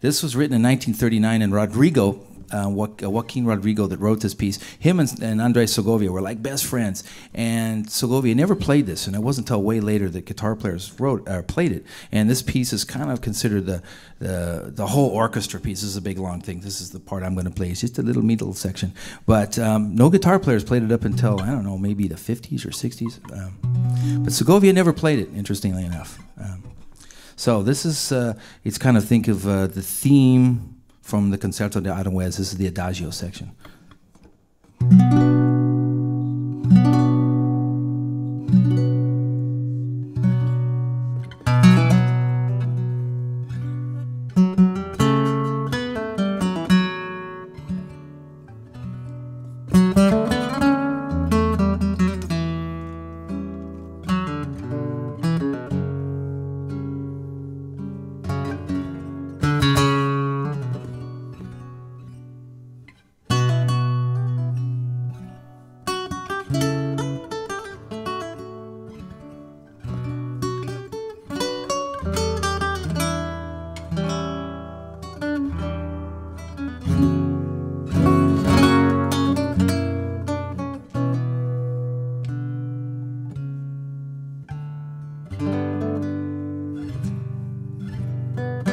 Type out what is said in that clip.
This was written in 1939, and Rodrigo uh, Joaquin Rodrigo that wrote this piece. Him and, and Andres Segovia were like best friends, and Segovia never played this, and it wasn't until way later that guitar players wrote uh, played it. And this piece is kind of considered the the the whole orchestra piece. This is a big long thing. This is the part I'm going to play. It's just a little middle section, but um, no guitar players played it up until I don't know maybe the 50s or 60s. Um, but Segovia never played it. Interestingly enough. So this is uh, it's kind of think of uh, the theme from the Concerto de Aranjuez. This is the Adagio section. you